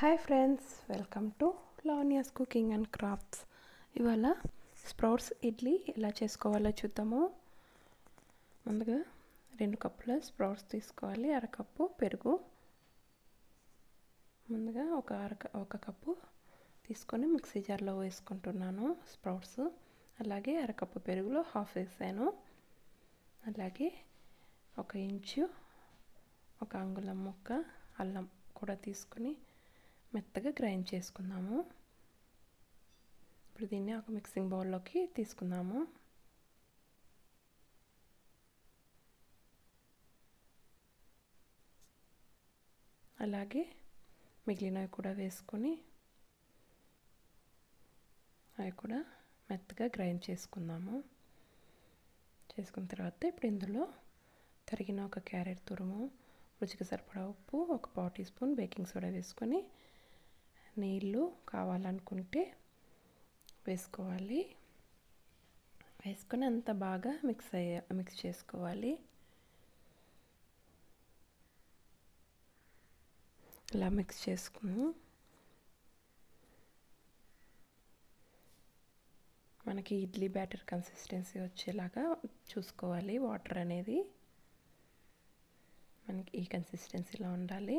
Hi friends welcome to లానియాస్ cooking and crafts ఇవాళ sprouts idli ఎలా చేసుకోవాలో చూద్దాము. ముందుగా రెండు కప్పుల స్ప్రౌట్స్ తీసుకోవాలి అరకప్పు పెరుగు. ముందుగా ఒక అర ఒక కప్పు తీసుకొని మిక్సీ జార్లో వేసుకుంటున్నాను స్ప్రౌట్స్. అలాగే అరకప్పు పెరుగులో హాఫ్ వేసాను. అలాగే ఒక ఇంచు ఒక అంగుళం ముక్క అల్లం కూడా తీసుకొని మెత్తగా గ్రైండ్ చేసుకుందాము. ఇప్పుడు దీన్ని ఒక మిక్సింగ్ బౌల్లోకి తీసుకుందాము. అలాగే మిగిలినవి కూడా వేసుకొని అవి కూడా మెత్తగా గ్రైండ్ చేసుకుందాము. చేసుకున్న తర్వాత ఇప్పుడు ఇందులో తరిగిన ఒక క్యారెట్ తురుము రుచికి సరిపడా ఉప్పు ఒక పావు టీ స్పూన్ బేకింగ్ సోడా వేసుకొని నీళ్ళు కావాలనుకుంటే వేసుకోవాలి. వేసుకొని అంత బాగా మిక్స్ అయ్యే మిక్స్ చేసుకోవాలి. ఇలా మిక్స్ చేసుకుని మనకి ఇడ్లీ బ్యాటర్ కన్సిస్టెన్సీ వచ్చేలాగా చూసుకోవాలి. వాటర్ అనేది మనకి ఈ కన్సిస్టెన్సీలో ఉండాలి.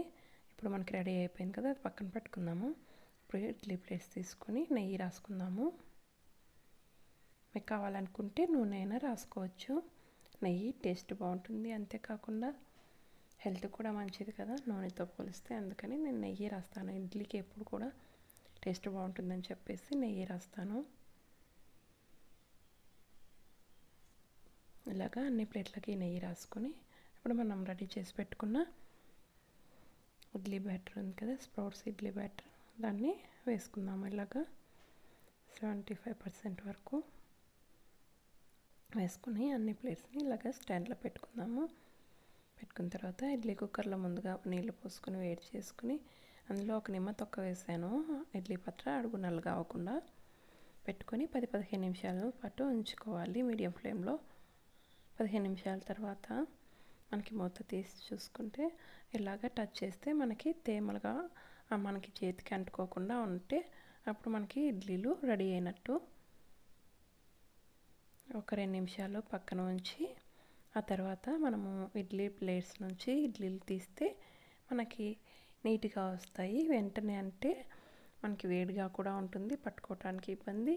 ఇప్పుడు మనకి రెడీ అయిపోయింది కదా అది పక్కన పెట్టుకుందాము. ఇప్పుడు ఇడ్లీ ప్లేట్స్ తీసుకొని నెయ్యి రాసుకుందాము. మీకు కావాలనుకుంటే నూనె అయినా రాసుకోవచ్చు. నెయ్యి టేస్ట్ బాగుంటుంది. అంతేకాకుండా హెల్త్ కూడా మంచిది కదా నూనెతో పోలిస్తే. అందుకని నేను నెయ్యి రాస్తాను. ఇడ్లీకి ఎప్పుడు కూడా టేస్ట్ బాగుంటుందని చెప్పేసి నెయ్యి రాస్తాను. ఇలాగా అన్ని ప్లేట్లకి నెయ్యి రాసుకొని ఇప్పుడు మనం రెడీ చేసి పెట్టుకున్న ఇడ్లీ బ్యాటర్ ఉంది కదా స్ప్రౌట్స్ ఇడ్లీ బ్యాటర్. దాన్ని వేసుకుందాము ఇలాగా. సెవెంటీ ఫైవ్ పర్సెంట్ వరకు వేసుకుని అన్ని ప్లేట్స్ని ఇలాగ స్టాండ్లో పెట్టుకుందాము. పెట్టుకున్న తర్వాత ఇడ్లీ కుక్కర్లో ముందుగా నీళ్ళు పోసుకొని వేడి చేసుకుని అందులో ఒక నిమ్మ తొక్క వేసాను. ఇడ్లీ పత్ర అడుగు నల్లగా అవ్వకుండా పెట్టుకొని పది పదిహేను నిమిషాల పాటు ఉంచుకోవాలి మీడియం ఫ్లేమ్లో. పదిహేను నిమిషాల తర్వాత మనకి మూత తీసి చూసుకుంటే ఇలాగ టచ్ చేస్తే మనకి తేమలుగా మనకి చేతికి అంటుకోకుండా ఉంటే అప్పుడు మనకి ఇడ్లీలు రెడీ అయినట్టు. ఒక రెండు నిమిషాలు పక్కన ఉంచి ఆ తర్వాత మనము ఇడ్లీ ప్లేట్స్ నుంచి ఇడ్లీలు తీస్తే మనకి నీట్గా వస్తాయి. వెంటనే అంటే మనకి వేడిగా కూడా ఉంటుంది పట్టుకోవటానికి ఇబ్బంది.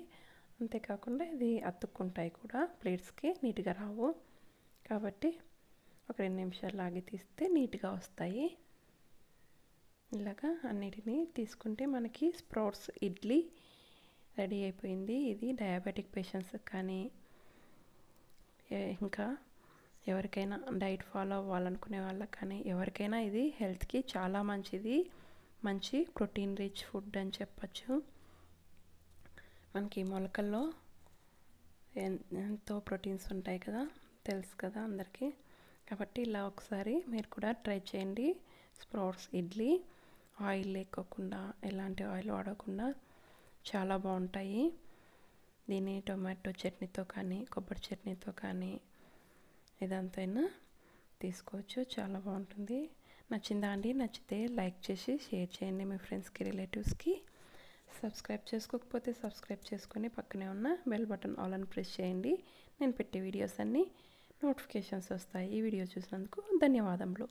అంతేకాకుండా ఇది అతుక్కుంటాయి కూడా ప్లేట్స్కి నీట్గా రావు. కాబట్టి ఒక రెండు నిమిషాలు లాగి తీస్తే నీట్గా వస్తాయి. ఇలాగా అన్నిటినీ తీసుకుంటే మనకి స్ప్రౌట్స్ ఇడ్లీ రెడీ అయిపోయింది. ఇది డయాబెటిక్ పేషెంట్స్ కానీ ఇంకా ఎవరికైనా డైట్ ఫాలో అవ్వాలనుకునే వాళ్ళకి కానీ ఎవరికైనా ఇది హెల్త్కి చాలా మంచిది. మంచి ప్రోటీన్ రిచ్ ఫుడ్ అని చెప్పచ్చు. మనకి మొలకల్లో ఎంతో ప్రోటీన్స్ ఉంటాయి కదా తెలుసు కదా అందరికీ. కాబట్టి ఇలా ఒకసారి మీరు కూడా ట్రై చేయండి. స్ప్రౌట్స్ ఇడ్లీ. ఆయిల్ లేకోకుండా ఎలాంటి ఆయిల్ వాడకుండా చాలా బాగుంటాయి. దీన్ని టొమాటో చట్నీతో కానీ కొబ్బరి చట్నీతో కానీ ఇదంతైనా తీసుకోవచ్చు. చాలా బాగుంటుంది. నచ్చిందా అండి? నచ్చితే లైక్ చేసి షేర్ చేయండి మీ ఫ్రెండ్స్కి రిలేటివ్స్కి. సబ్స్క్రైబ్ చేసుకోకపోతే సబ్స్క్రైబ్ చేసుకొని పక్కనే ఉన్న బెల్ బటన్ ఆల్ అని ప్రెస్ చేయండి. నేను పెట్టే వీడియోస్ అన్నీ నోటిఫికేషన్స్ వస్తాయి. ఈ వీడియో చూసినందుకు ధన్యవాదములు.